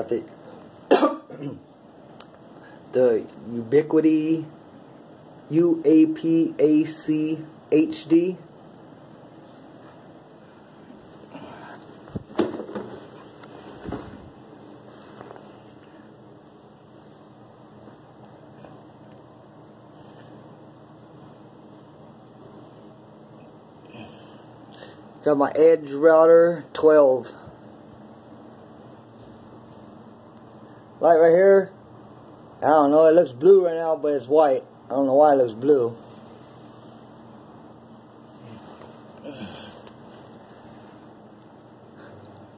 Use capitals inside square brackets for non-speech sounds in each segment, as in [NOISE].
Got [COUGHS] the the Ubiquiti UAP AC HD. Got my Edge router 12. Light right here. I don't know, it looks blue right now, but it's white. I don't know why it looks blue.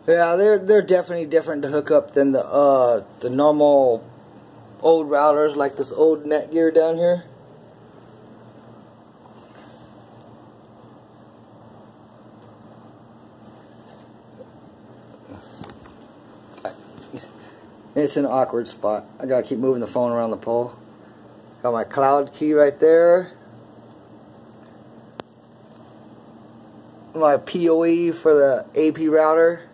Yeah, they're they're definitely different to hook up than the uh the normal old routers like this old Netgear down here. It's an awkward spot. I gotta keep moving the phone around the pole. Got my cloud key right there. My PoE for the AP router.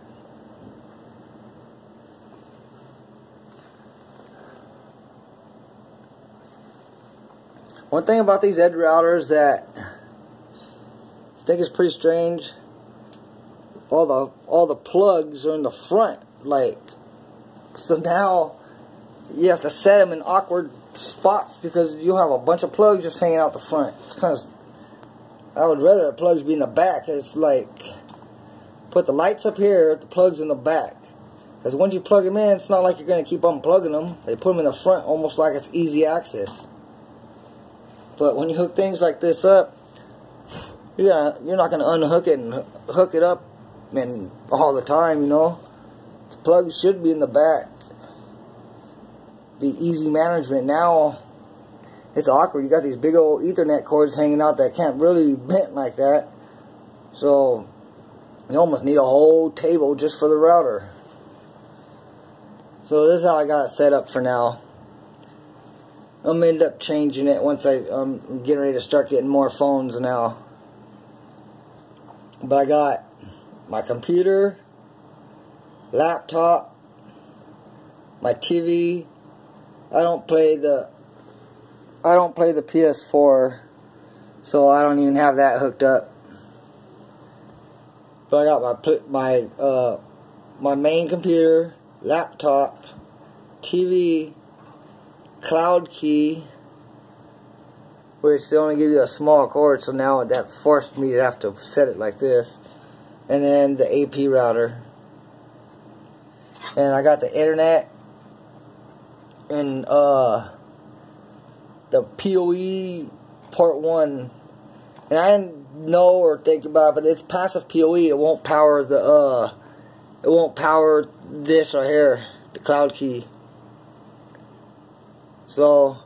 One thing about these Edge routers that I think is pretty strange. All the all the plugs are in the front, like so now you have to set them in awkward spots because you have a bunch of plugs just hanging out the front. It's kind of. I would rather the plugs be in the back. It's like put the lights up here, the plugs in the back. Because once you plug them in, it's not like you're going to keep unplugging them. They put them in the front almost like it's easy access. But when you hook things like this up, you're, you're not going to unhook it and hook it up and all the time, you know. The plugs should be in the back. Be easy management. Now, it's awkward. You got these big old Ethernet cords hanging out that can't really bend like that. So, you almost need a whole table just for the router. So this is how I got it set up for now. I'm gonna end up changing it once I, I'm getting ready to start getting more phones now. But I got my computer, laptop, my TV. I don't play the I don't play the PS4, so I don't even have that hooked up. But I got my put my uh, my main computer, laptop, TV, cloud key, which they only give you a small cord, so now that forced me to have to set it like this, and then the AP router, and I got the internet, and uh, the PoE part one, and I didn't know or think about, it, but it's passive PoE. It won't power the uh, it won't power this right here, the cloud key. So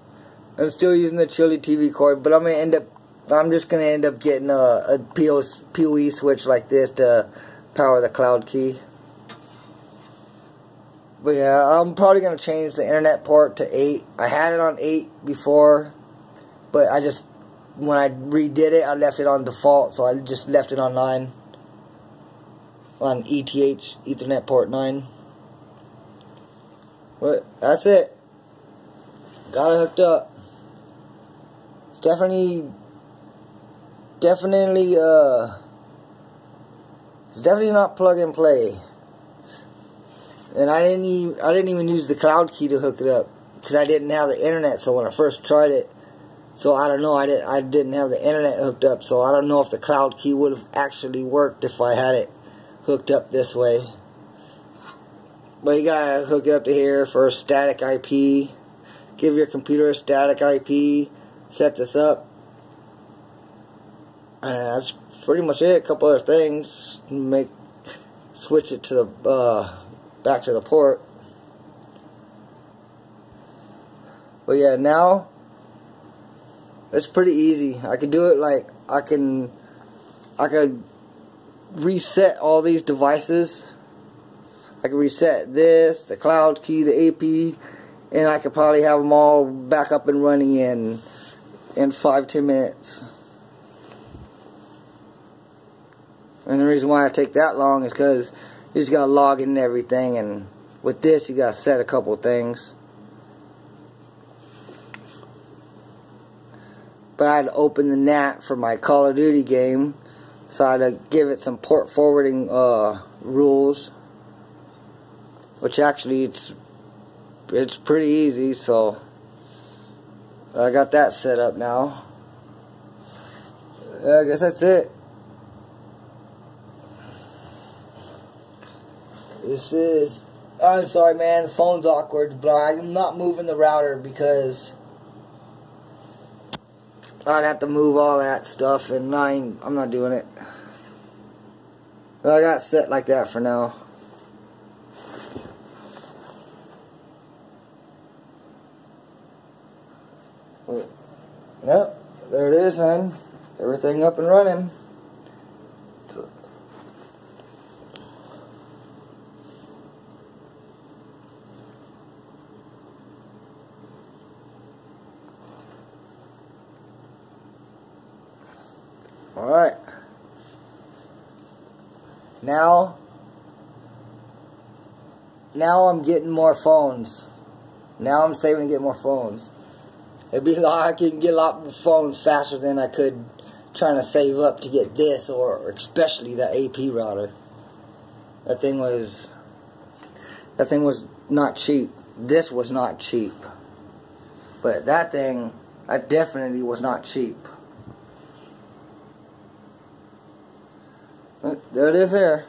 I'm still using the Chili TV cord, but I'm gonna end up. I'm just gonna end up getting a, a PoE switch like this to power the cloud key. But yeah, I'm probably gonna change the internet port to eight. I had it on eight before, but I just when I redid it, I left it on default, so I just left it on nine on ETH Ethernet port nine. But that's it. Got it hooked up. It's definitely, definitely, uh, it's definitely not plug and play. And I didn't even, I didn't even use the cloud key to hook it up because I didn't have the internet. So when I first tried it, so I don't know, I didn't, I didn't have the internet hooked up. So I don't know if the cloud key would have actually worked if I had it hooked up this way. But you gotta hook it up to here for a static IP. Give your computer a static IP. Set this up. And that's pretty much it. A couple other things. Make switch it to the uh, back to the port. But yeah, now it's pretty easy. I can do it like I can I could reset all these devices. I can reset this, the cloud key, the AP, and I could probably have them all back up and running in in five ten minutes. And the reason why I take that long is because you just gotta log in and everything, and with this, you gotta set a couple things. But I had to open the NAT for my Call of Duty game, so I had to give it some port forwarding uh, rules, which actually it's it's pretty easy. So I got that set up now. I guess that's it. This is. I'm sorry, man. The phone's awkward, but I'm not moving the router because I'd have to move all that stuff, and I I'm not doing it. But I got set like that for now. Yep, there it is, man. Everything up and running. Alright. Now, now I'm getting more phones. Now I'm saving to get more phones. It'd be [LAUGHS] like I can get a lot more phones faster than I could trying to save up to get this or especially that AP router. That thing was, that thing was not cheap. This was not cheap. But that thing, that definitely was not cheap. There it is there.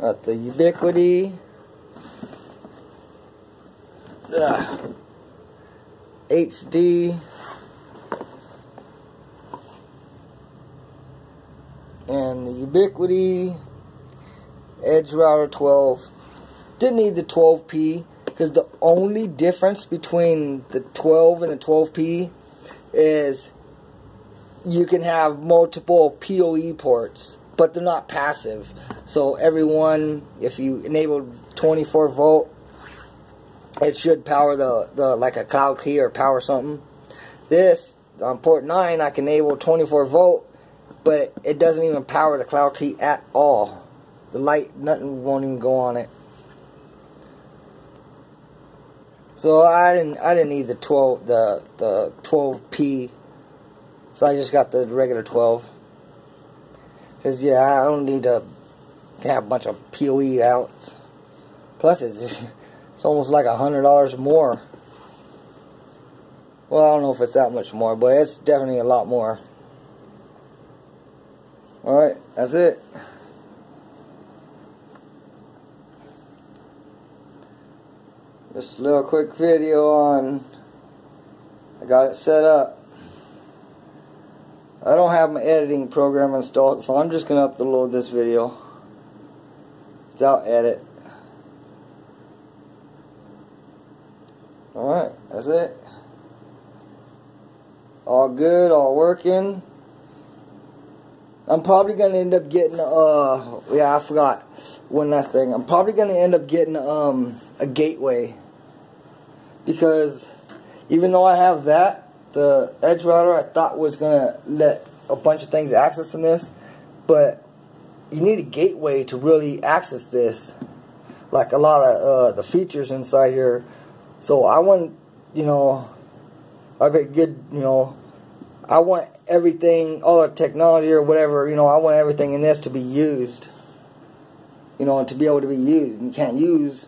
Got the Ubiquiti. Ugh. HD. And the Ubiquiti Edge Router 12. Didn't need the 12P because the only difference between the 12 and the 12P is you can have multiple PoE ports, but they're not passive. So everyone, if you enable 24 volt, it should power the, the like a cloud key or power something. This on port 9, I can enable 24 volt, but it doesn't even power the cloud key at all. The light, nothing won't even go on it. So I didn't I didn't need the 12 the the 12p so I just got the regular 12. Because, yeah, I don't need to have a bunch of PoE outs. Plus, it's, just, [LAUGHS] it's almost like a $100 more. Well, I don't know if it's that much more, but it's definitely a lot more. Alright, that's it. Just a little quick video on I got it set up. I don't have my editing program installed, so I'm just going to upload this video without edit. Alright, that's it. All good, all working. I'm probably going to end up getting, uh, yeah, I forgot one last thing. I'm probably going to end up getting um, a gateway. Because even though I have that, the edge router I thought was gonna let a bunch of things access from this, but you need a gateway to really access this. Like a lot of uh, the features inside here. So I want, you know, I bet good, you know, I want everything, all the technology or whatever, you know, I want everything in this to be used. You know, to be able to be used. You can't use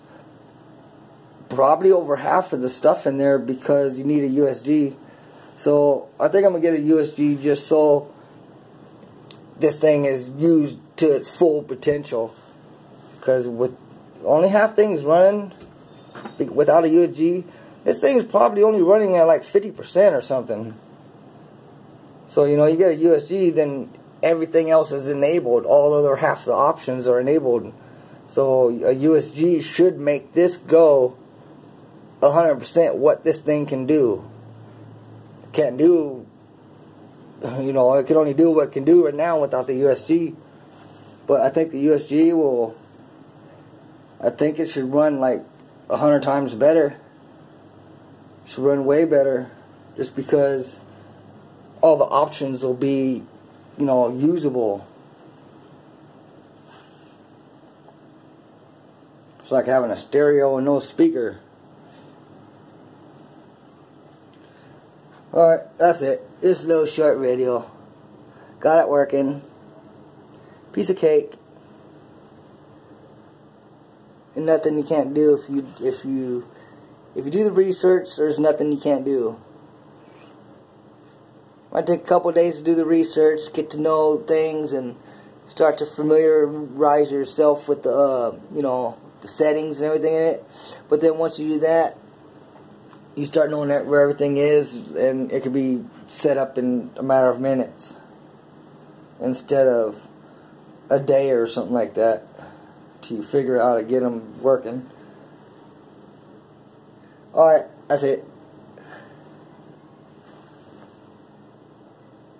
probably over half of the stuff in there because you need a USG so I think I'm going to get a USG just so this thing is used to its full potential. Because with only half things running without a USG, this thing is probably only running at like 50% or something. So, you know, you get a USG, then everything else is enabled. All other half the options are enabled. So a USG should make this go 100% what this thing can do can't do, you know, it can only do what it can do right now without the USG. But I think the USG will, I think it should run like a 100 times better. It should run way better just because all the options will be, you know, usable. It's like having a stereo and no speaker. Alright, that's it. A little short video. Got it working. Piece of cake. And nothing you can't do if you if you if you do the research, there's nothing you can't do. Might take a couple days to do the research, get to know things, and start to familiarize yourself with the uh, you know the settings and everything in it. But then once you do that, you start knowing that where everything is, and it could be set up in a matter of minutes instead of a day or something like that to figure out how to get them working. Alright, that's it.